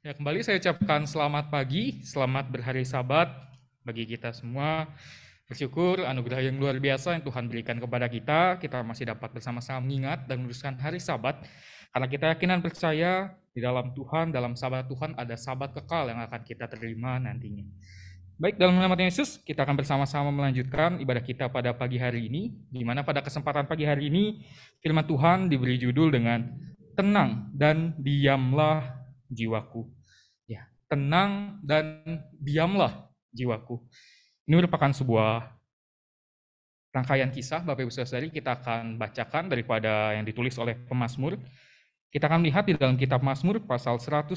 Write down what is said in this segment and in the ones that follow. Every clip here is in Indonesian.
Ya, kembali saya ucapkan selamat pagi, selamat berhari Sabat bagi kita semua. Bersyukur anugerah yang luar biasa yang Tuhan berikan kepada kita, kita masih dapat bersama-sama mengingat dan meneruskan hari Sabat. Karena kita yakinan percaya di dalam Tuhan, dalam Sabat Tuhan ada Sabat kekal yang akan kita terima nantinya. Baik, dalam nama Yesus, kita akan bersama-sama melanjutkan ibadah kita pada pagi hari ini, di mana pada kesempatan pagi hari ini, firman Tuhan diberi judul dengan Tenang dan Diamlah jiwaku. Ya, tenang dan diamlah jiwaku. Ini merupakan sebuah rangkaian kisah Bapak Ibu Saudari kita akan bacakan daripada yang ditulis oleh pemazmur. Kita akan lihat di dalam kitab Mazmur pasal 131.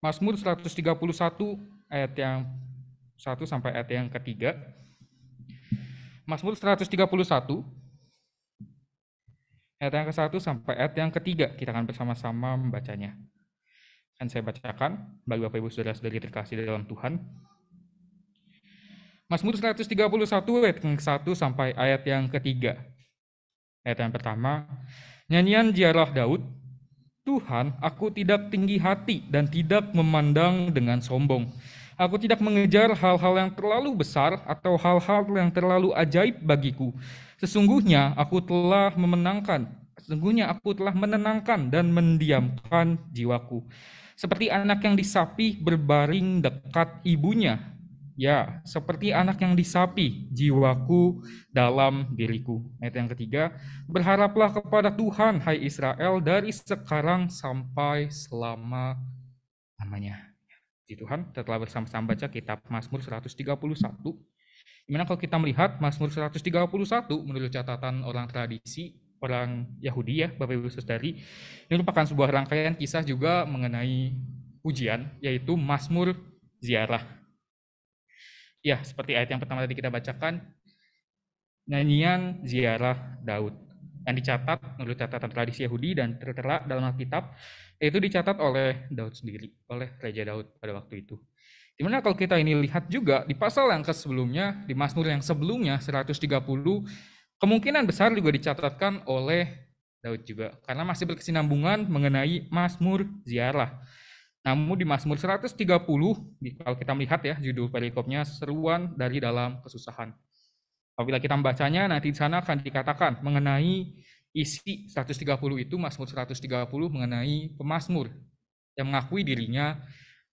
Mazmur 131 ayat yang 1 sampai ayat yang ketiga. Mazmur 131 ayat yang ke-1 sampai ayat yang ketiga. Kita akan bersama-sama membacanya. Akan saya bacakan bagi Bapak Ibu Saudara-saudari terkasih dalam Tuhan. Mazmur 131 ayat yang ke-1 sampai ayat yang ketiga. Ayat yang pertama, nyanyian ziarah Daud, Tuhan, aku tidak tinggi hati dan tidak memandang dengan sombong. Aku tidak mengejar hal-hal yang terlalu besar atau hal-hal yang terlalu ajaib bagiku. Sesungguhnya aku telah memenangkan, sesungguhnya aku telah menenangkan dan mendiamkan jiwaku. Seperti anak yang disapi berbaring dekat ibunya. Ya, seperti anak yang disapi jiwaku dalam diriku. Ayat yang ketiga, berharaplah kepada Tuhan, hai Israel, dari sekarang sampai selama namanya. Di Tuhan, setelah bersama-sama baca kitab Mazmur 131, Di mana kalau kita melihat Mazmur 131 menurut catatan orang tradisi orang Yahudi ya Bapak Ibu Saudari ini merupakan sebuah rangkaian kisah juga mengenai ujian yaitu Mazmur ziarah. Ya, seperti ayat yang pertama tadi kita bacakan nyanyian ziarah Daud yang dicatat menurut catatan tradisi Yahudi dan tertera dalam Alkitab itu dicatat oleh Daud sendiri, oleh Raja Daud pada waktu itu. Di mana kalau kita ini lihat juga di pasal yang ke sebelumnya, di Mazmur yang sebelumnya 130, kemungkinan besar juga dicatatkan oleh Daud juga. Karena masih berkesinambungan mengenai Mazmur ziarah. Namun di Mazmur 130, kalau kita melihat ya judul perikopnya seruan dari dalam kesusahan. Apabila kita membacanya nanti di sana akan dikatakan mengenai isi 130 itu Mazmur 130 mengenai pemazmur yang mengakui dirinya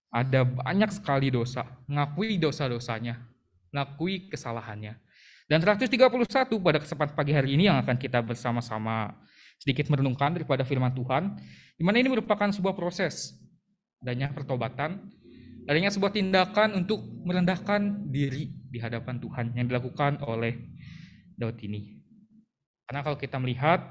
ada banyak sekali dosa, mengakui dosa-dosanya, mengakui kesalahannya. Dan 131 pada kesempatan pagi hari ini yang akan kita bersama-sama sedikit merenungkan daripada firman Tuhan, di mana ini merupakan sebuah proses adanya pertobatan, adanya sebuah tindakan untuk merendahkan diri di hadapan Tuhan yang dilakukan oleh Daud ini. Karena kalau kita melihat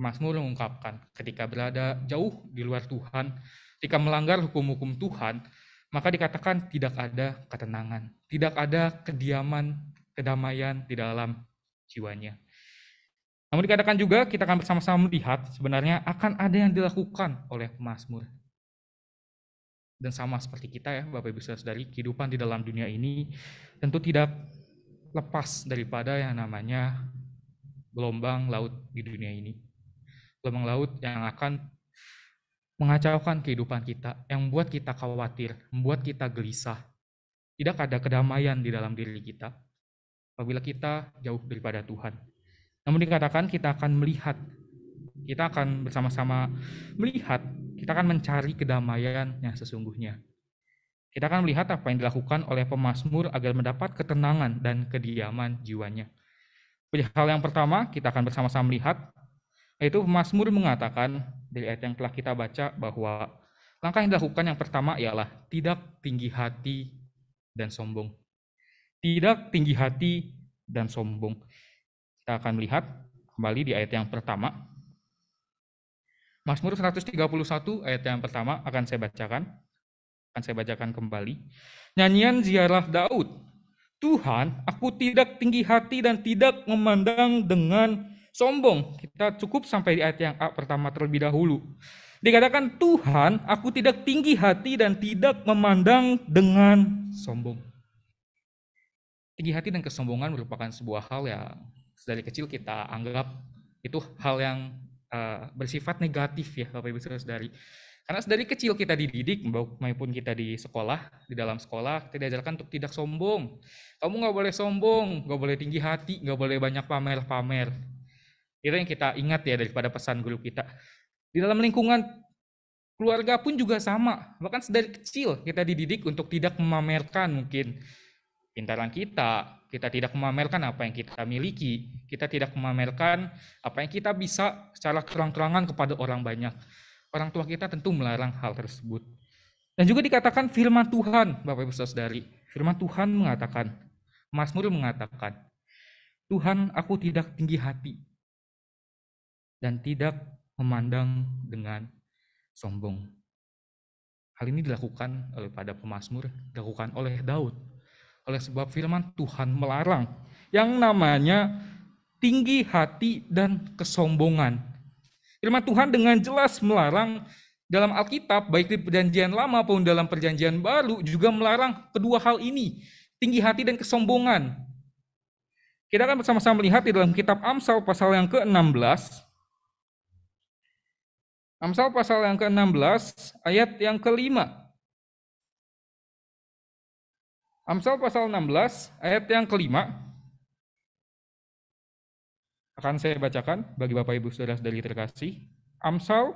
Mazmur mengungkapkan ketika berada jauh di luar Tuhan, Ketika melanggar hukum-hukum Tuhan, maka dikatakan tidak ada ketenangan, tidak ada kediaman, kedamaian di dalam jiwanya. Namun dikatakan juga kita akan bersama-sama melihat sebenarnya akan ada yang dilakukan oleh Mazmur. Dan sama seperti kita ya Bapak Ibu Saudari, kehidupan di dalam dunia ini tentu tidak lepas daripada yang namanya gelombang laut di dunia ini. Gelombang laut yang akan mengacaukan kehidupan kita, yang membuat kita khawatir, membuat kita gelisah. Tidak ada kedamaian di dalam diri kita apabila kita jauh daripada Tuhan. Namun dikatakan kita akan melihat, kita akan bersama-sama melihat, kita akan mencari kedamaian yang sesungguhnya. Kita akan melihat apa yang dilakukan oleh pemazmur agar mendapat ketenangan dan kediaman jiwanya. Hal yang pertama, kita akan bersama-sama melihat, yaitu pemazmur mengatakan dari ayat yang telah kita baca bahwa langkah yang dilakukan yang pertama ialah tidak tinggi hati dan sombong. Tidak tinggi hati dan sombong. Kita akan melihat kembali di ayat yang pertama. Mazmur 131 ayat yang pertama akan saya bacakan. Akan saya bacakan kembali. Nyanyian ziarah Daud. Tuhan, aku tidak tinggi hati dan tidak memandang dengan sombong. Kita cukup sampai di ayat yang A pertama terlebih dahulu. Dikatakan Tuhan, aku tidak tinggi hati dan tidak memandang dengan sombong. Tinggi hati dan kesombongan merupakan sebuah hal yang dari kecil kita anggap itu hal yang uh, bersifat negatif ya Bapak Ibu Saudari. Karena dari kecil kita dididik maupun kita di sekolah, di dalam sekolah kita diajarkan untuk tidak sombong. Kamu nggak boleh sombong, nggak boleh tinggi hati, nggak boleh banyak pamer-pamer. Itu yang kita ingat ya daripada pesan guru kita. Di dalam lingkungan keluarga pun juga sama. Bahkan dari kecil kita dididik untuk tidak memamerkan mungkin pintaran kita, kita tidak memamerkan apa yang kita miliki, kita tidak memamerkan apa yang kita bisa secara terang-terangan kepada orang banyak. Orang tua kita tentu melarang hal tersebut. Dan juga dikatakan firman Tuhan, Bapak Ibu Saudari. Firman Tuhan mengatakan, Mazmur mengatakan, Tuhan aku tidak tinggi hati dan tidak memandang dengan sombong. Hal ini dilakukan oleh pada pemazmur, dilakukan oleh Daud oleh sebab firman Tuhan melarang yang namanya tinggi hati dan kesombongan. Firman Tuhan dengan jelas melarang dalam Alkitab, baik di perjanjian lama maupun dalam perjanjian baru, juga melarang kedua hal ini, tinggi hati dan kesombongan. Kita akan bersama-sama melihat di dalam kitab Amsal pasal yang ke-16. Amsal pasal yang ke-16, ayat yang kelima. Amsal pasal 16 ayat yang kelima akan saya bacakan bagi Bapak Ibu Saudara dari terkasih. Amsal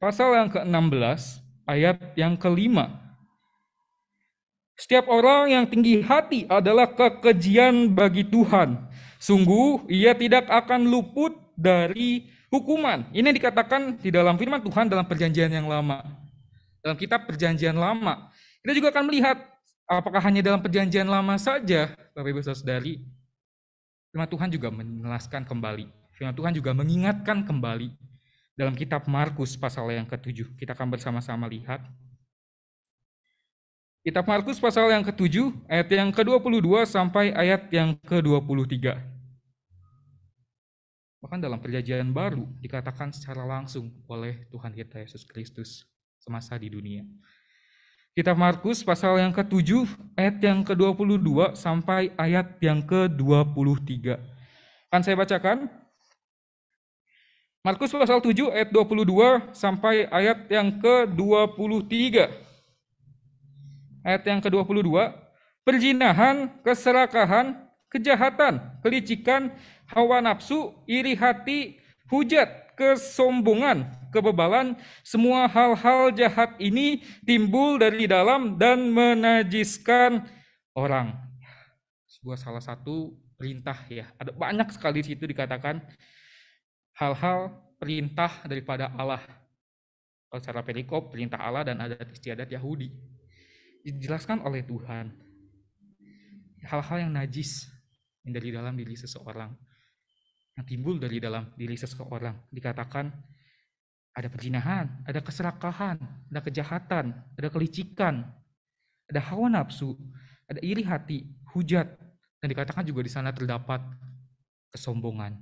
pasal yang ke-16 ayat yang kelima. Setiap orang yang tinggi hati adalah kekejian bagi Tuhan. Sungguh ia tidak akan luput dari hukuman. Ini dikatakan di dalam firman Tuhan dalam perjanjian yang lama. Dalam kitab perjanjian lama. Kita juga akan melihat apakah hanya dalam perjanjian lama saja, Bapak Ibu Saudari? Firman Tuhan juga menjelaskan kembali. Firman Tuhan juga mengingatkan kembali dalam kitab Markus pasal yang ketujuh. Kita akan bersama-sama lihat. Kitab Markus pasal yang ketujuh, ayat yang ke-22 sampai ayat yang ke-23. Bahkan dalam perjanjian baru dikatakan secara langsung oleh Tuhan kita Yesus Kristus semasa di dunia. Kitab Markus pasal yang ke-7 ayat yang ke-22 sampai ayat yang ke-23. Akan saya bacakan. Markus pasal 7 ayat 22 sampai ayat yang ke-23. Ayat yang ke-22, perjinahan, keserakahan, kejahatan, kelicikan, hawa nafsu, iri hati, hujat, kesombongan, kebebalan, semua hal-hal jahat ini timbul dari dalam dan menajiskan orang. Sebuah salah satu perintah ya. Ada banyak sekali situ dikatakan hal-hal perintah daripada Allah. Kalau secara perikop, perintah Allah dan adat istiadat Yahudi. Dijelaskan oleh Tuhan. Hal-hal yang najis yang dari dalam diri seseorang. Yang timbul dari dalam diri seseorang. Dikatakan ada perzinahan, ada keserakahan, ada kejahatan, ada kelicikan, ada hawa nafsu, ada iri hati, hujat, dan dikatakan juga di sana terdapat kesombongan.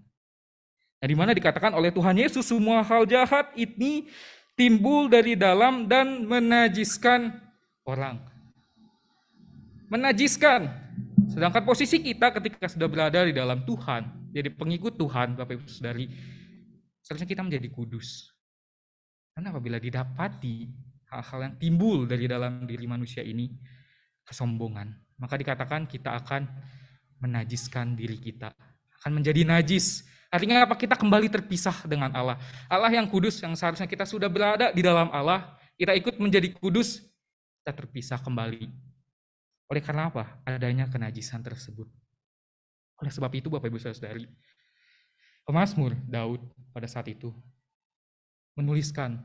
Nah, di mana dikatakan oleh Tuhan Yesus semua hal jahat ini timbul dari dalam dan menajiskan orang. Menajiskan. Sedangkan posisi kita ketika sudah berada di dalam Tuhan, jadi pengikut Tuhan, Bapak Ibu Saudari, seharusnya kita menjadi kudus. Karena apabila didapati hal-hal yang timbul dari dalam diri manusia ini, kesombongan, maka dikatakan kita akan menajiskan diri kita, akan menjadi najis. Artinya apa? Kita kembali terpisah dengan Allah. Allah yang kudus, yang seharusnya kita sudah berada di dalam Allah, kita ikut menjadi kudus, kita terpisah kembali. Oleh karena apa? Adanya kenajisan tersebut. Oleh sebab itu Bapak Ibu Saudari, pemazmur Daud pada saat itu menuliskan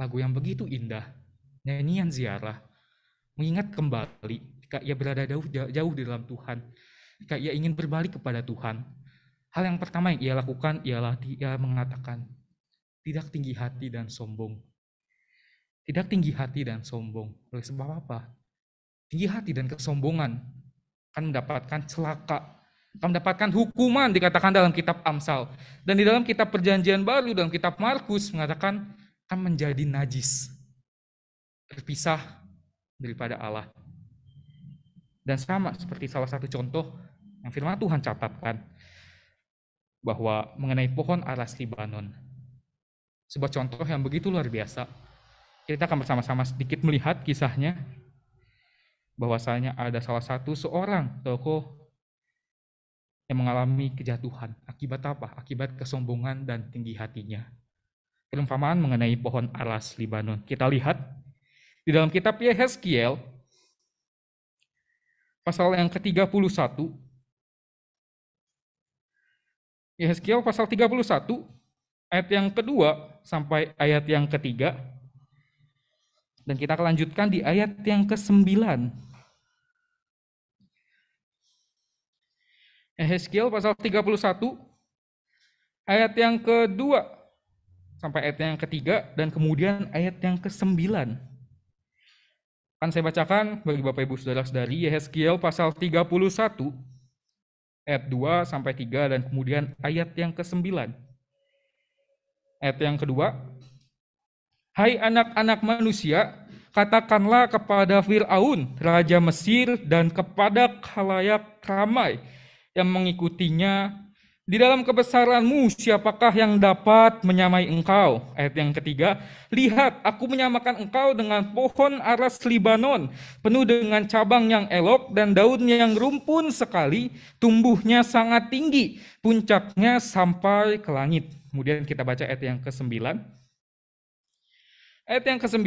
lagu yang begitu indah, nyanyian ziarah, mengingat kembali jika ia berada jauh, jauh di dalam Tuhan, jika ia ingin berbalik kepada Tuhan. Hal yang pertama yang ia lakukan ialah dia mengatakan, tidak tinggi hati dan sombong. Tidak tinggi hati dan sombong. Oleh sebab apa? Tinggi hati dan kesombongan akan mendapatkan celaka akan mendapatkan hukuman dikatakan dalam kitab Amsal. Dan di dalam kitab perjanjian baru, dalam kitab Markus mengatakan akan menjadi najis. Terpisah daripada Allah. Dan sama seperti salah satu contoh yang firman Tuhan catatkan. bahwa mengenai pohon aras Libanon. Sebuah contoh yang begitu luar biasa. Kita akan bersama-sama sedikit melihat kisahnya bahwasanya ada salah satu seorang tokoh yang mengalami kejatuhan. Akibat apa? Akibat kesombongan dan tinggi hatinya. Perumpamaan mengenai pohon aras Libanon. Kita lihat di dalam kitab Yehezkiel pasal yang ke-31 Yehezkiel pasal 31 ayat yang kedua sampai ayat yang ketiga dan kita akan lanjutkan di ayat yang ke-9 Yehezkiel pasal 31 ayat yang kedua sampai ayat yang ketiga dan kemudian ayat yang ke-9 akan saya bacakan bagi Bapak Ibu Saudara-saudari Yehezkiel pasal 31 ayat 2 sampai 3 dan kemudian ayat yang ke-9. Ayat yang kedua, Hai anak-anak manusia, katakanlah kepada Fir'aun, Raja Mesir, dan kepada khalayak ramai yang mengikutinya di dalam kebesaranmu, siapakah yang dapat menyamai engkau? Ayat yang ketiga, lihat, aku menyamakan engkau dengan pohon aras Libanon, penuh dengan cabang yang elok dan daunnya yang rumpun sekali, tumbuhnya sangat tinggi, puncaknya sampai ke langit. Kemudian kita baca ayat yang ke-9. Ayat yang ke-9,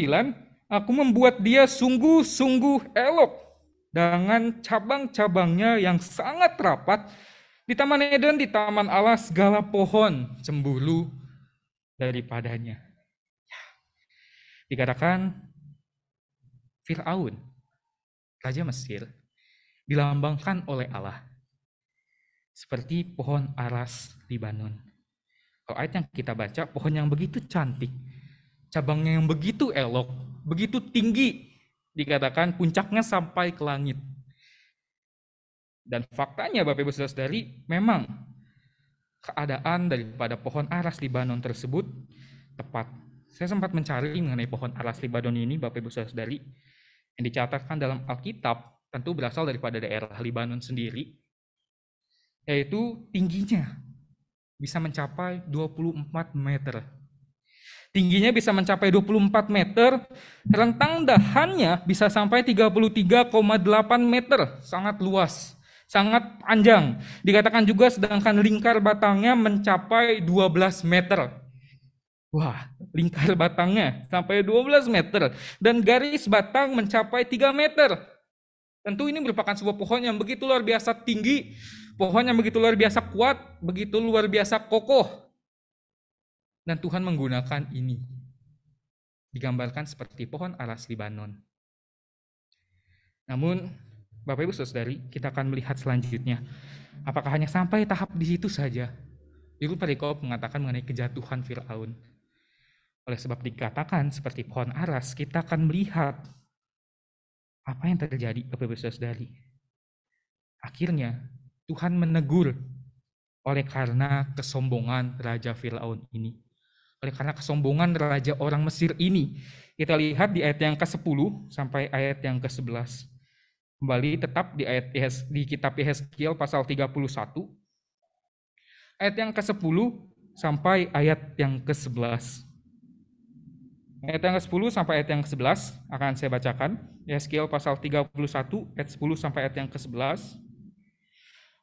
aku membuat dia sungguh-sungguh elok, dengan cabang-cabangnya yang sangat rapat, di Taman Eden, di Taman Allah, segala pohon cemburu daripadanya. Ya. Dikatakan Fir'aun, Raja Mesir, dilambangkan oleh Allah seperti pohon aras Libanon. Kalau ayat yang kita baca, pohon yang begitu cantik, cabangnya yang begitu elok, begitu tinggi, dikatakan puncaknya sampai ke langit. Dan faktanya Bapak Ibu Saudara-saudari, memang keadaan daripada pohon aras Libanon tersebut tepat. Saya sempat mencari mengenai pohon aras Libanon ini, Bapak Ibu Saudara-saudari, yang dicatatkan dalam Alkitab, tentu berasal daripada daerah Libanon sendiri, yaitu tingginya bisa mencapai 24 meter. Tingginya bisa mencapai 24 meter, rentang dahannya bisa sampai 33,8 meter, sangat luas sangat panjang. Dikatakan juga sedangkan lingkar batangnya mencapai 12 meter. Wah, lingkar batangnya sampai 12 meter dan garis batang mencapai 3 meter. Tentu ini merupakan sebuah pohon yang begitu luar biasa tinggi, pohon yang begitu luar biasa kuat, begitu luar biasa kokoh. Dan Tuhan menggunakan ini. Digambarkan seperti pohon aras Libanon. Namun Bapak Ibu Saudari, kita akan melihat selanjutnya. Apakah hanya sampai tahap di situ saja? Ibu Perikop mengatakan mengenai kejatuhan Fir'aun. Oleh sebab dikatakan seperti pohon aras, kita akan melihat apa yang terjadi Bapak Ibu Saudari. Akhirnya Tuhan menegur oleh karena kesombongan Raja Fir'aun ini. Oleh karena kesombongan Raja orang Mesir ini. Kita lihat di ayat yang ke-10 sampai ayat yang ke-11. Kembali tetap di ayat di kitab Yehezkiel pasal 31 ayat yang ke-10 sampai ayat yang ke-11. Ayat yang ke-10 sampai ayat yang ke-11 akan saya bacakan. Yehezkiel pasal 31 ayat 10 sampai ayat yang ke-11.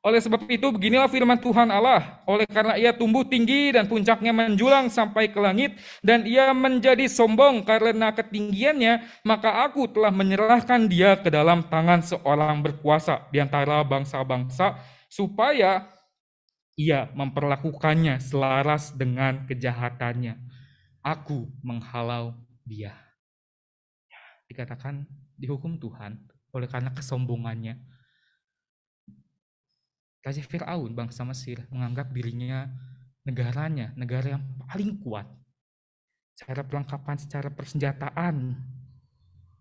Oleh sebab itu beginilah firman Tuhan Allah, oleh karena ia tumbuh tinggi dan puncaknya menjulang sampai ke langit dan ia menjadi sombong karena ketinggiannya, maka aku telah menyerahkan dia ke dalam tangan seorang berkuasa di antara bangsa-bangsa supaya ia memperlakukannya selaras dengan kejahatannya. Aku menghalau dia. Dikatakan dihukum Tuhan oleh karena kesombongannya Raja Fir'aun, bangsa Mesir, menganggap dirinya negaranya, negara yang paling kuat. Secara perlengkapan, secara persenjataan,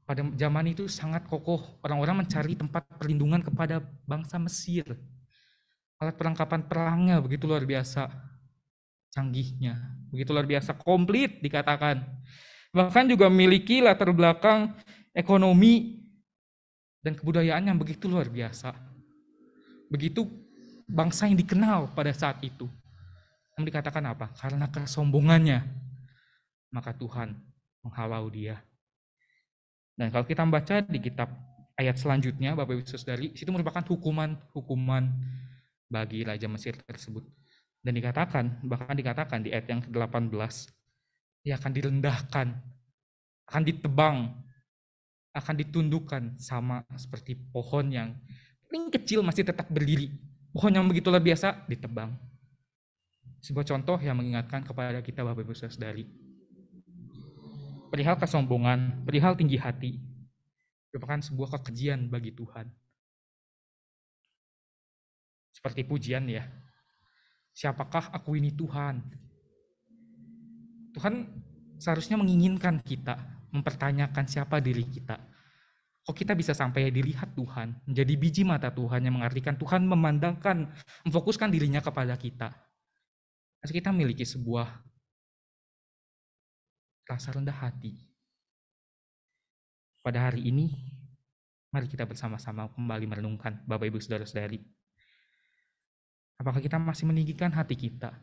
pada zaman itu sangat kokoh. Orang-orang mencari tempat perlindungan kepada bangsa Mesir. Alat perlengkapan perangnya begitu luar biasa canggihnya, begitu luar biasa komplit dikatakan. Bahkan juga memiliki latar belakang ekonomi dan kebudayaan yang begitu luar biasa. Begitu bangsa yang dikenal pada saat itu. Namun dikatakan apa? Karena kesombongannya, maka Tuhan menghalau dia. Dan kalau kita membaca di kitab ayat selanjutnya, Bapak Ibu Saudari, itu merupakan hukuman-hukuman bagi Raja Mesir tersebut. Dan dikatakan, bahkan dikatakan di ayat yang ke-18, ia akan direndahkan, akan ditebang, akan ditundukkan sama seperti pohon yang paling kecil masih tetap berdiri. Pohon yang begitu luar biasa ditebang. Sebuah contoh yang mengingatkan kepada kita Bapak Ibu Saudari. Perihal kesombongan, perihal tinggi hati, merupakan sebuah kekejian bagi Tuhan. Seperti pujian ya. Siapakah aku ini Tuhan? Tuhan seharusnya menginginkan kita mempertanyakan siapa diri kita. Kok kita bisa sampai dilihat Tuhan, menjadi biji mata Tuhan yang mengartikan Tuhan memandangkan, memfokuskan dirinya kepada kita. Harus kita memiliki sebuah rasa rendah hati. Pada hari ini, mari kita bersama-sama kembali merenungkan Bapak Ibu Saudara-saudari. Apakah kita masih meninggikan hati kita?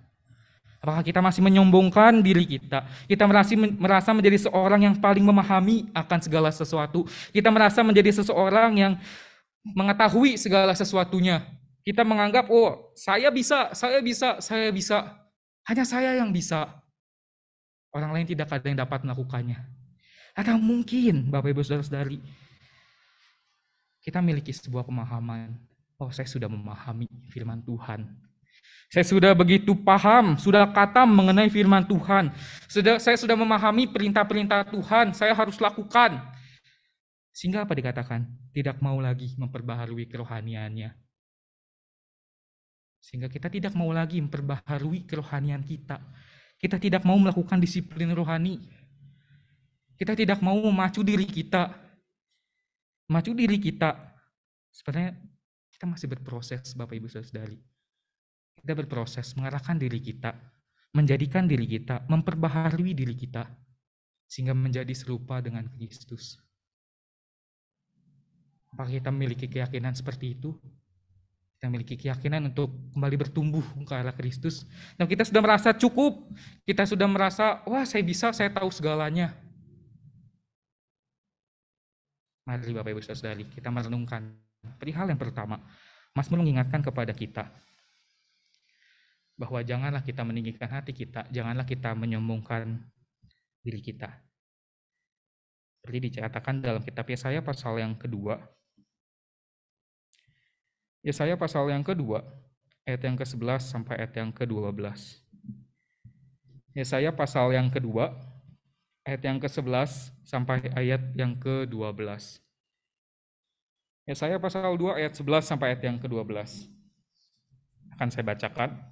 Apakah kita masih menyombongkan diri kita? Kita merasa, merasa menjadi seorang yang paling memahami akan segala sesuatu. Kita merasa menjadi seseorang yang mengetahui segala sesuatunya. Kita menganggap, oh saya bisa, saya bisa, saya bisa. Hanya saya yang bisa. Orang lain tidak ada yang dapat melakukannya. Atau mungkin, Bapak Ibu Saudara-saudari, kita memiliki sebuah pemahaman. Oh, saya sudah memahami firman Tuhan. Saya sudah begitu paham, sudah kata mengenai firman Tuhan. Sudah, saya sudah memahami perintah-perintah Tuhan, saya harus lakukan. Sehingga apa dikatakan? Tidak mau lagi memperbaharui kerohaniannya. Sehingga kita tidak mau lagi memperbaharui kerohanian kita. Kita tidak mau melakukan disiplin rohani. Kita tidak mau memacu diri kita. Maju diri kita. Sebenarnya kita masih berproses Bapak Ibu Saudari. Kita berproses mengarahkan diri kita, menjadikan diri kita, memperbaharui diri kita sehingga menjadi serupa dengan Kristus. Apakah kita memiliki keyakinan seperti itu? Kita memiliki keyakinan untuk kembali bertumbuh ke arah Kristus. Dan kita sudah merasa cukup. Kita sudah merasa, wah saya bisa, saya tahu segalanya. Mari Bapak Ibu Saudari, kita merenungkan perihal yang pertama. Mas mengingatkan kepada kita bahwa janganlah kita meninggikan hati kita, janganlah kita menyombongkan diri kita. Seperti diceritakan dalam kitab Yesaya pasal yang kedua, Yesaya pasal yang kedua, ayat yang ke-11 sampai ayat yang ke-12. Yesaya pasal yang kedua, ayat yang ke-11 sampai ayat yang ke-12. Yesaya pasal 2 ayat 11 sampai ayat yang ke-12. Akan saya bacakan.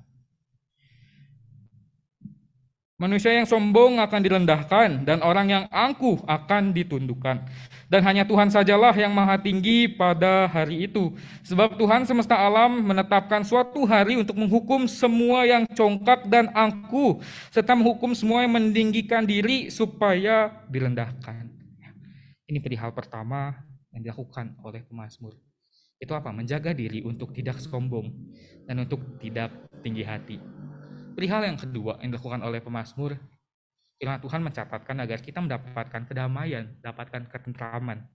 Manusia yang sombong akan direndahkan dan orang yang angkuh akan ditundukkan. Dan hanya Tuhan sajalah yang maha tinggi pada hari itu. Sebab Tuhan semesta alam menetapkan suatu hari untuk menghukum semua yang congkak dan angkuh. Serta menghukum semua yang meninggikan diri supaya direndahkan. Ini perihal pertama yang dilakukan oleh pemazmur. Itu apa? Menjaga diri untuk tidak sombong dan untuk tidak tinggi hati. Perihal yang kedua yang dilakukan oleh pemazmur, firman Tuhan mencatatkan agar kita mendapatkan kedamaian, dapatkan ketentraman.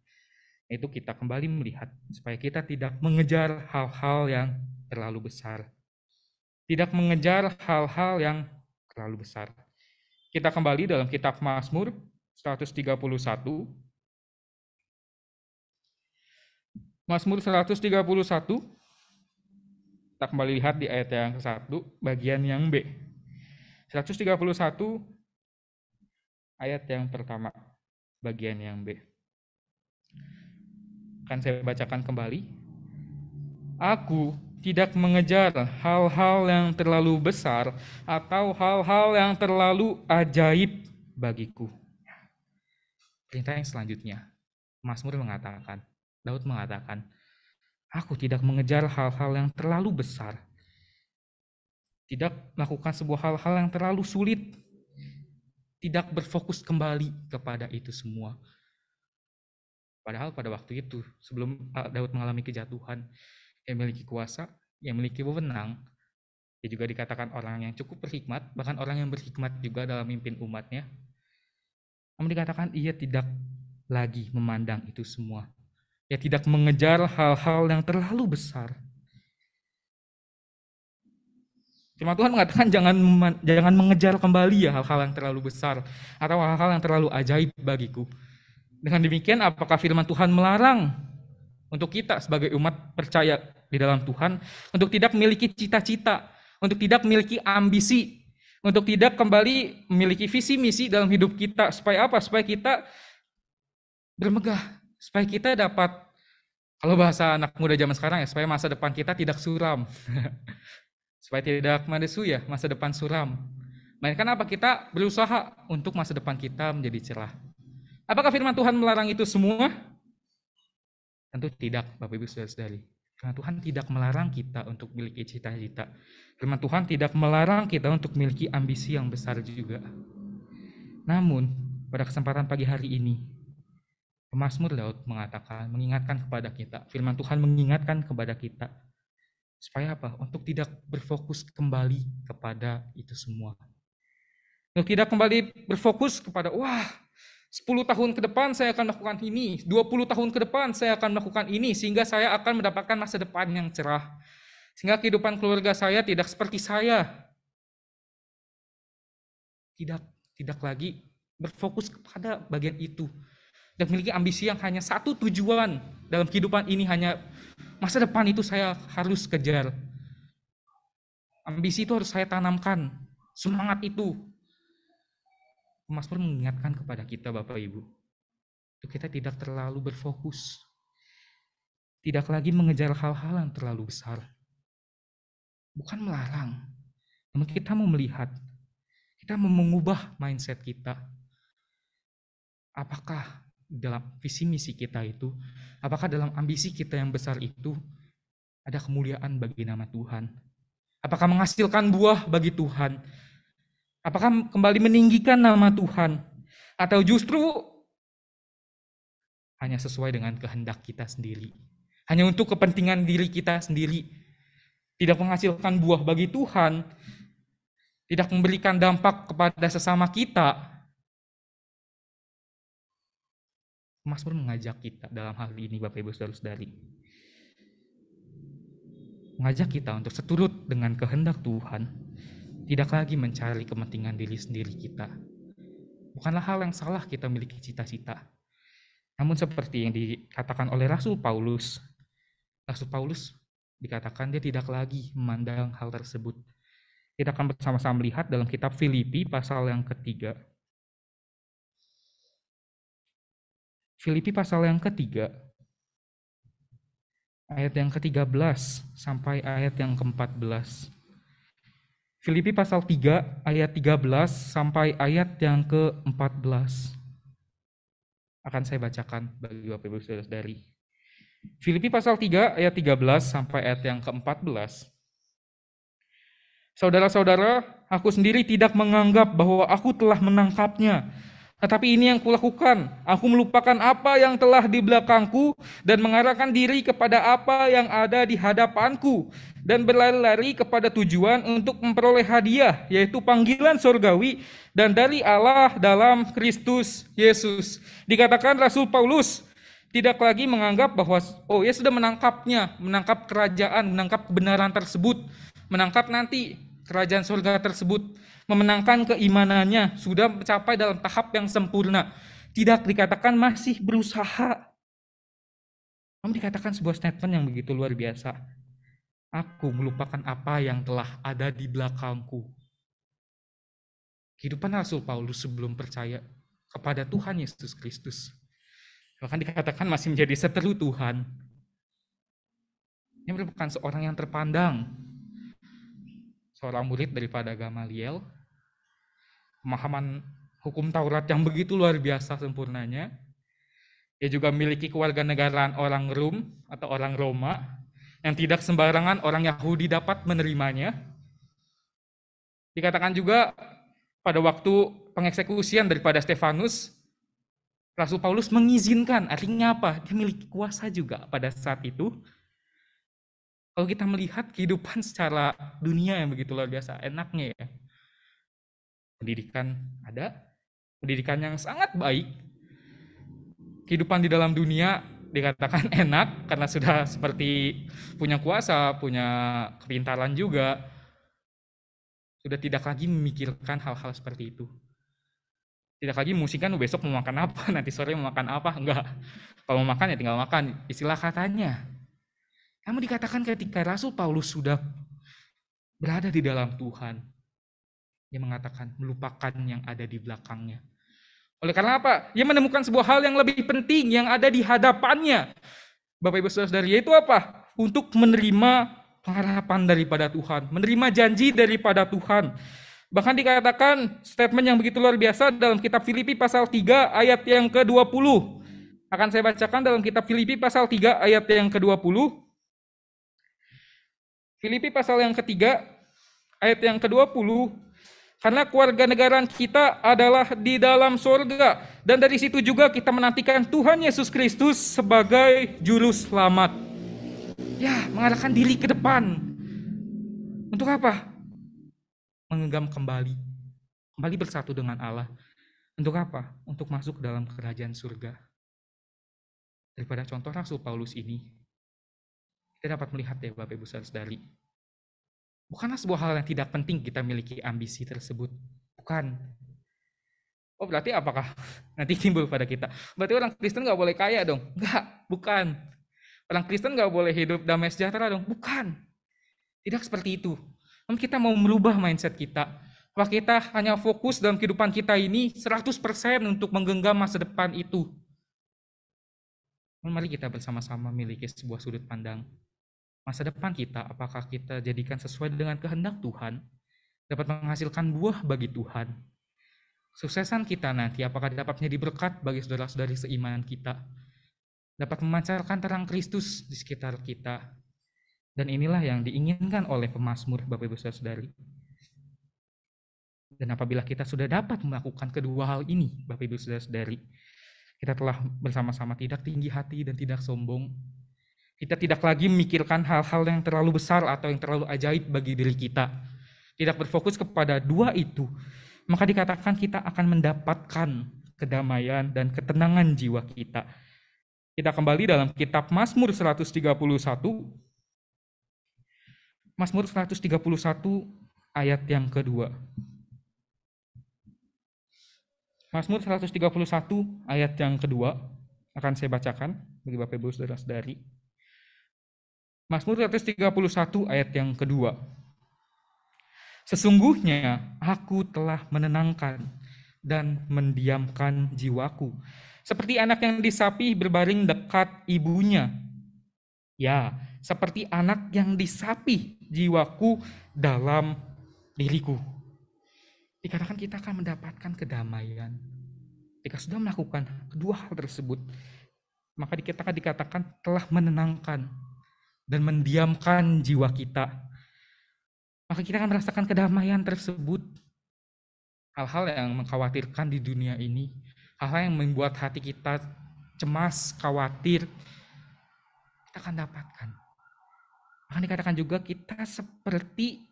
Itu kita kembali melihat supaya kita tidak mengejar hal-hal yang terlalu besar. Tidak mengejar hal-hal yang terlalu besar. Kita kembali dalam kitab Mazmur 131. Mazmur 131 kita kembali lihat di ayat yang ke-1, bagian yang B. 131 ayat yang pertama, bagian yang B. Akan saya bacakan kembali. Aku tidak mengejar hal-hal yang terlalu besar atau hal-hal yang terlalu ajaib bagiku. Perintah yang selanjutnya, Mazmur mengatakan, Daud mengatakan, Aku tidak mengejar hal-hal yang terlalu besar. Tidak melakukan sebuah hal-hal yang terlalu sulit. Tidak berfokus kembali kepada itu semua. Padahal pada waktu itu, sebelum Daud mengalami kejatuhan, yang memiliki kuasa, yang memiliki wewenang, Dia juga dikatakan orang yang cukup berhikmat, bahkan orang yang berhikmat juga dalam mimpin umatnya. Namun dikatakan ia tidak lagi memandang itu semua. Ia tidak mengejar hal-hal yang terlalu besar. Firman Tuhan mengatakan jangan jangan mengejar kembali ya hal-hal yang terlalu besar atau hal-hal yang terlalu ajaib bagiku. Dengan demikian apakah firman Tuhan melarang untuk kita sebagai umat percaya di dalam Tuhan untuk tidak memiliki cita-cita, untuk tidak memiliki ambisi, untuk tidak kembali memiliki visi misi dalam hidup kita supaya apa? Supaya kita bermegah, supaya kita dapat kalau bahasa anak muda zaman sekarang ya, supaya masa depan kita tidak suram. supaya tidak madesu ya, masa depan suram. Melainkan apa? Kita berusaha untuk masa depan kita menjadi cerah. Apakah firman Tuhan melarang itu semua? Tentu tidak, Bapak Ibu Saudara-saudari. Firman Tuhan tidak melarang kita untuk memiliki cita-cita. Firman Tuhan tidak melarang kita untuk memiliki ambisi yang besar juga. Namun, pada kesempatan pagi hari ini, Pemasmur Daud mengatakan, mengingatkan kepada kita, firman Tuhan mengingatkan kepada kita, supaya apa? Untuk tidak berfokus kembali kepada itu semua. Untuk tidak kembali berfokus kepada, wah 10 tahun ke depan saya akan melakukan ini, 20 tahun ke depan saya akan melakukan ini, sehingga saya akan mendapatkan masa depan yang cerah. Sehingga kehidupan keluarga saya tidak seperti saya. Tidak, tidak lagi berfokus kepada bagian itu. Dan memiliki ambisi yang hanya satu tujuan dalam kehidupan ini hanya masa depan itu saya harus kejar. Ambisi itu harus saya tanamkan. Semangat itu Mazmur mengingatkan kepada kita Bapak Ibu, untuk kita tidak terlalu berfokus, tidak lagi mengejar hal-hal yang terlalu besar. Bukan melarang, namun kita mau melihat, kita mau mengubah mindset kita. Apakah dalam visi misi kita itu, apakah dalam ambisi kita yang besar itu ada kemuliaan bagi nama Tuhan? Apakah menghasilkan buah bagi Tuhan? Apakah kembali meninggikan nama Tuhan? Atau justru hanya sesuai dengan kehendak kita sendiri? Hanya untuk kepentingan diri kita sendiri? Tidak menghasilkan buah bagi Tuhan? Tidak memberikan dampak kepada sesama kita? Mazmur mengajak kita dalam hal ini Bapak Ibu Saudara-saudari. Mengajak kita untuk seturut dengan kehendak Tuhan tidak lagi mencari kepentingan diri sendiri kita. Bukanlah hal yang salah kita memiliki cita-cita. Namun seperti yang dikatakan oleh Rasul Paulus, Rasul Paulus dikatakan dia tidak lagi memandang hal tersebut. Kita akan bersama-sama melihat dalam kitab Filipi pasal yang ketiga. Filipi pasal yang ketiga, ayat yang ke-13 sampai ayat yang ke-14. Filipi pasal 3 ayat 13 sampai ayat yang ke-14. Akan saya bacakan bagi Bapak Ibu Saudara-saudari. Filipi pasal 3 ayat 13 sampai ayat yang ke-14. Saudara-saudara, aku sendiri tidak menganggap bahwa aku telah menangkapnya, tetapi ini yang kulakukan, aku melupakan apa yang telah di belakangku dan mengarahkan diri kepada apa yang ada di hadapanku dan berlari-lari kepada tujuan untuk memperoleh hadiah, yaitu panggilan surgawi dan dari Allah dalam Kristus Yesus. Dikatakan Rasul Paulus tidak lagi menganggap bahwa oh ya sudah menangkapnya, menangkap kerajaan, menangkap kebenaran tersebut, menangkap nanti kerajaan surga tersebut memenangkan keimanannya, sudah mencapai dalam tahap yang sempurna. Tidak dikatakan masih berusaha. Namun dikatakan sebuah statement yang begitu luar biasa. Aku melupakan apa yang telah ada di belakangku. Kehidupan Rasul Paulus sebelum percaya kepada Tuhan Yesus Kristus. Bahkan dikatakan masih menjadi seteru Tuhan. Ini merupakan seorang yang terpandang. Seorang murid daripada Gamaliel pemahaman hukum Taurat yang begitu luar biasa sempurnanya. Ia juga memiliki kewarganegaraan orang Rum atau orang Roma yang tidak sembarangan orang Yahudi dapat menerimanya. Dikatakan juga pada waktu pengeksekusian daripada Stefanus, Rasul Paulus mengizinkan, artinya apa? Dia memiliki kuasa juga pada saat itu Kalau kita melihat kehidupan secara dunia yang begitu luar biasa, enaknya ya. Pendidikan ada, pendidikan yang sangat baik. Kehidupan di dalam dunia dikatakan enak karena sudah seperti punya kuasa, punya kepintaran juga. Sudah tidak lagi memikirkan hal-hal seperti itu. Tidak lagi musikan besok mau makan apa, nanti sore mau makan apa, enggak. Kalau mau makan ya tinggal makan, istilah katanya. Kamu dikatakan ketika Rasul Paulus sudah berada di dalam Tuhan, dia mengatakan melupakan yang ada di belakangnya. Oleh karena apa? Dia menemukan sebuah hal yang lebih penting yang ada di hadapannya. Bapak Ibu Saudara, yaitu apa? Untuk menerima pengharapan daripada Tuhan, menerima janji daripada Tuhan. Bahkan dikatakan statement yang begitu luar biasa dalam kitab Filipi pasal 3 ayat yang ke-20. Akan saya bacakan dalam kitab Filipi pasal 3 ayat yang ke-20. Filipi pasal yang ketiga, ayat yang ke-20, karena keluarga negaraan kita adalah di dalam surga. Dan dari situ juga kita menantikan Tuhan Yesus Kristus sebagai juru selamat. Ya, mengarahkan diri ke depan. Untuk apa? Mengenggam kembali. Kembali bersatu dengan Allah. Untuk apa? Untuk masuk dalam kerajaan surga. Daripada contoh Rasul Paulus ini, kita dapat melihat ya Bapak Ibu Saudari. Bukanlah sebuah hal yang tidak penting kita miliki ambisi tersebut. Bukan. Oh berarti apakah nanti timbul pada kita? Berarti orang Kristen nggak boleh kaya dong? Enggak, bukan. Orang Kristen nggak boleh hidup damai sejahtera dong? Bukan. Tidak seperti itu. Namun kita mau merubah mindset kita. Bahwa kita hanya fokus dalam kehidupan kita ini 100% untuk menggenggam masa depan itu. Mari kita bersama-sama memiliki sebuah sudut pandang masa depan kita, apakah kita jadikan sesuai dengan kehendak Tuhan, dapat menghasilkan buah bagi Tuhan. Suksesan kita nanti, apakah dapat menjadi berkat bagi saudara-saudari seiman kita, dapat memancarkan terang Kristus di sekitar kita. Dan inilah yang diinginkan oleh pemazmur Bapak Ibu Saudari. Dan apabila kita sudah dapat melakukan kedua hal ini, Bapak Ibu Saudari, kita telah bersama-sama tidak tinggi hati dan tidak sombong, kita tidak lagi memikirkan hal-hal yang terlalu besar atau yang terlalu ajaib bagi diri kita. Tidak berfokus kepada dua itu, maka dikatakan kita akan mendapatkan kedamaian dan ketenangan jiwa kita. Kita kembali dalam kitab Mazmur 131. Mazmur 131 ayat yang kedua. Mazmur 131 ayat yang kedua akan saya bacakan bagi Bapak Ibu Saudara-saudari. Mazmur 131 ayat yang kedua. Sesungguhnya aku telah menenangkan dan mendiamkan jiwaku. Seperti anak yang disapi berbaring dekat ibunya. Ya, seperti anak yang disapi jiwaku dalam diriku. Dikatakan kita akan mendapatkan kedamaian. Jika sudah melakukan kedua hal tersebut, maka dikatakan dikatakan telah menenangkan dan mendiamkan jiwa kita, maka kita akan merasakan kedamaian tersebut. Hal-hal yang mengkhawatirkan di dunia ini, hal-hal yang membuat hati kita cemas, khawatir, kita akan dapatkan. Maka dikatakan juga kita seperti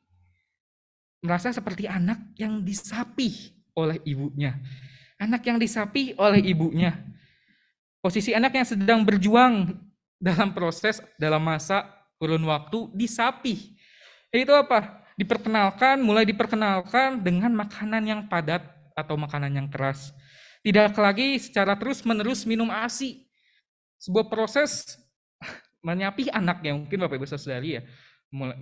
merasa seperti anak yang disapi oleh ibunya. Anak yang disapi oleh ibunya. Posisi anak yang sedang berjuang dalam proses dalam masa kurun waktu disapi. Itu apa? Diperkenalkan, mulai diperkenalkan dengan makanan yang padat atau makanan yang keras. Tidak lagi secara terus-menerus minum ASI. Sebuah proses menyapi anak yang mungkin Bapak Ibu Saudari ya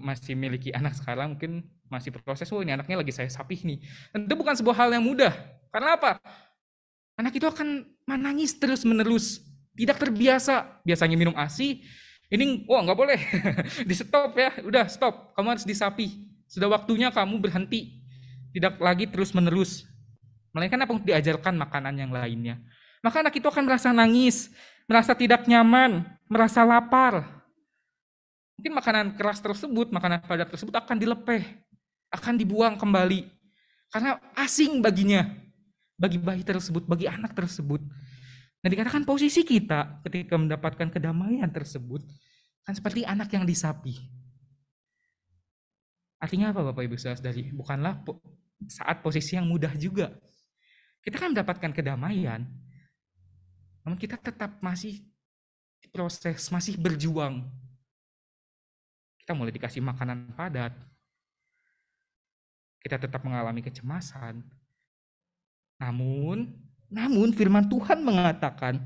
masih miliki anak sekarang mungkin masih proses oh ini anaknya lagi saya sapih nih tentu bukan sebuah hal yang mudah karena apa anak itu akan menangis terus menerus tidak terbiasa. Biasanya minum ASI ini wah nggak boleh. Di stop ya. Udah stop. Kamu harus disapi. Sudah waktunya kamu berhenti. Tidak lagi terus menerus melainkan apa diajarkan makanan yang lainnya. Maka anak itu akan merasa nangis merasa tidak nyaman merasa lapar. Mungkin makanan keras tersebut makanan padat tersebut akan dilepeh akan dibuang kembali. Karena asing baginya bagi bayi tersebut bagi anak tersebut Nah dikatakan posisi kita ketika mendapatkan kedamaian tersebut kan seperti anak yang disapi. Artinya apa Bapak Ibu Saudari? Bukanlah po saat posisi yang mudah juga. Kita kan mendapatkan kedamaian, namun kita tetap masih proses, masih berjuang. Kita mulai dikasih makanan padat, kita tetap mengalami kecemasan. Namun, namun firman Tuhan mengatakan,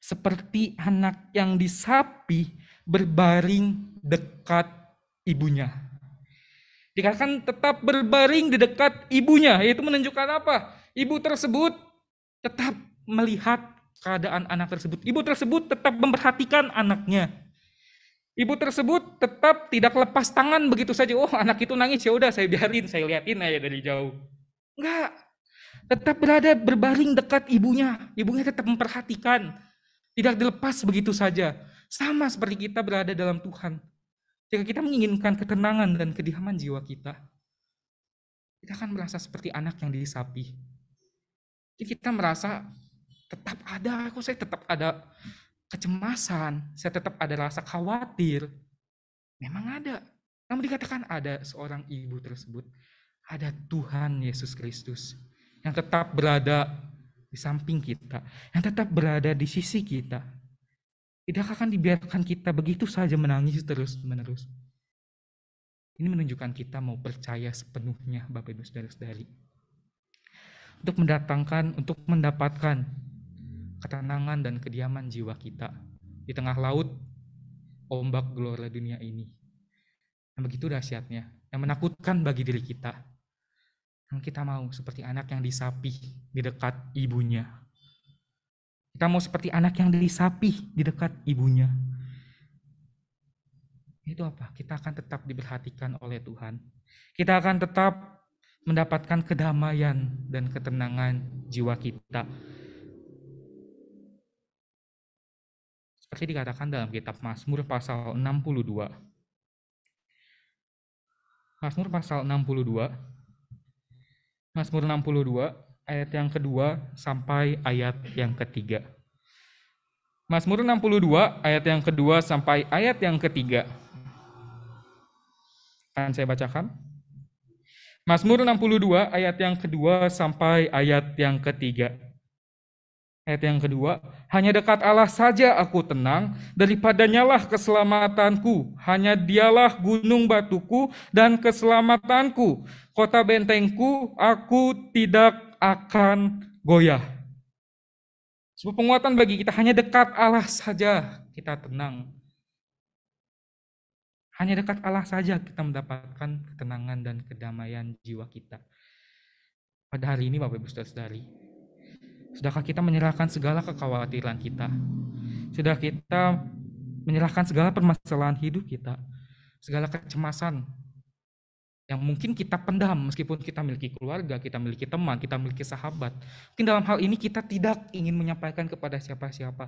seperti anak yang disapi berbaring dekat ibunya. Dikatakan tetap berbaring di dekat ibunya, yaitu menunjukkan apa? Ibu tersebut tetap melihat keadaan anak tersebut. Ibu tersebut tetap memperhatikan anaknya. Ibu tersebut tetap tidak lepas tangan begitu saja. Oh, anak itu nangis ya udah saya biarin, saya liatin aja dari jauh. Enggak. Tetap berada berbaring dekat ibunya. Ibunya tetap memperhatikan. Tidak dilepas begitu saja. Sama seperti kita berada dalam Tuhan. Jika kita menginginkan ketenangan dan kediaman jiwa kita, kita akan merasa seperti anak yang disapi. Jadi kita merasa tetap ada, kok saya tetap ada kecemasan, saya tetap ada rasa khawatir. Memang ada. Namun dikatakan ada seorang ibu tersebut, ada Tuhan Yesus Kristus yang tetap berada di samping kita, yang tetap berada di sisi kita tidak akan dibiarkan kita begitu saja menangis terus-menerus. Ini menunjukkan kita mau percaya sepenuhnya Bapak Ibu Saudara-saudari. Untuk mendatangkan, untuk mendapatkan ketenangan dan kediaman jiwa kita di tengah laut ombak gelora dunia ini. Yang begitu dahsyatnya, yang menakutkan bagi diri kita. Yang kita mau seperti anak yang disapi di dekat ibunya. Kita mau seperti anak yang disapih di dekat ibunya. Itu apa? Kita akan tetap diperhatikan oleh Tuhan. Kita akan tetap mendapatkan kedamaian dan ketenangan jiwa kita. Seperti dikatakan dalam kitab Mazmur pasal 62. Mazmur pasal 62. Mazmur 62 ayat yang kedua sampai ayat yang ketiga. Mazmur 62 ayat yang kedua sampai ayat yang ketiga. Akan saya bacakan. Mazmur 62 ayat yang kedua sampai ayat yang ketiga. Ayat yang kedua, hanya dekat Allah saja aku tenang, daripadanya lah keselamatanku. Hanya dialah gunung batuku dan keselamatanku. Kota bentengku, aku tidak akan goyah. Sebuah penguatan bagi kita hanya dekat Allah saja kita tenang. Hanya dekat Allah saja kita mendapatkan ketenangan dan kedamaian jiwa kita. Pada hari ini Bapak Ibu Saudara-saudari, sudahkah kita menyerahkan segala kekhawatiran kita? Sudah kita menyerahkan segala permasalahan hidup kita, segala kecemasan, yang mungkin kita pendam meskipun kita memiliki keluarga, kita memiliki teman, kita memiliki sahabat. Mungkin dalam hal ini kita tidak ingin menyampaikan kepada siapa-siapa.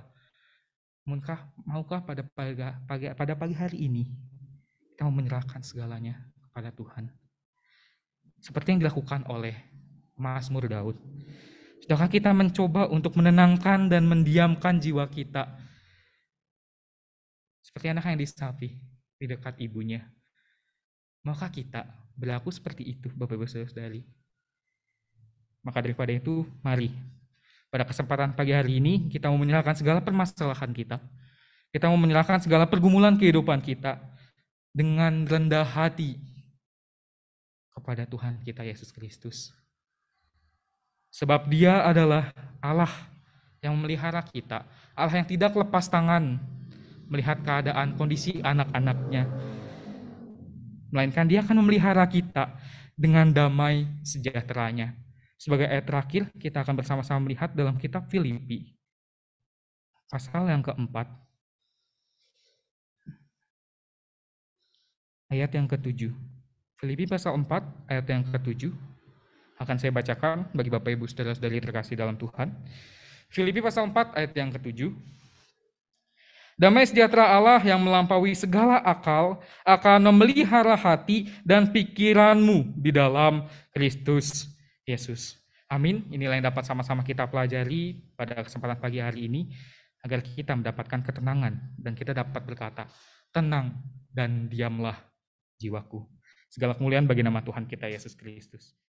Mungkah maukah pada pagi, pagi pada pagi hari ini kita mau menyerahkan segalanya kepada Tuhan. Seperti yang dilakukan oleh Mazmur Daud. Sudahkah kita mencoba untuk menenangkan dan mendiamkan jiwa kita? Seperti anak yang disapi di dekat ibunya. Maka kita berlaku seperti itu, Bapak Ibu Saudari. Maka daripada itu, mari pada kesempatan pagi hari ini kita mau menyerahkan segala permasalahan kita. Kita mau menyerahkan segala pergumulan kehidupan kita dengan rendah hati kepada Tuhan kita Yesus Kristus. Sebab dia adalah Allah yang memelihara kita. Allah yang tidak lepas tangan melihat keadaan kondisi anak-anaknya melainkan dia akan memelihara kita dengan damai sejahteranya. Sebagai ayat terakhir, kita akan bersama-sama melihat dalam kitab Filipi, pasal yang keempat, ayat yang ketujuh. Filipi pasal 4, ayat yang ketujuh, akan saya bacakan bagi Bapak Ibu saudara-saudari terkasih dalam Tuhan. Filipi pasal 4, ayat yang ketujuh. Damai sejahtera Allah yang melampaui segala akal akan memelihara hati dan pikiranmu di dalam Kristus Yesus. Amin. Inilah yang dapat sama-sama kita pelajari pada kesempatan pagi hari ini agar kita mendapatkan ketenangan dan kita dapat berkata, tenang dan diamlah jiwaku. Segala kemuliaan bagi nama Tuhan kita Yesus Kristus.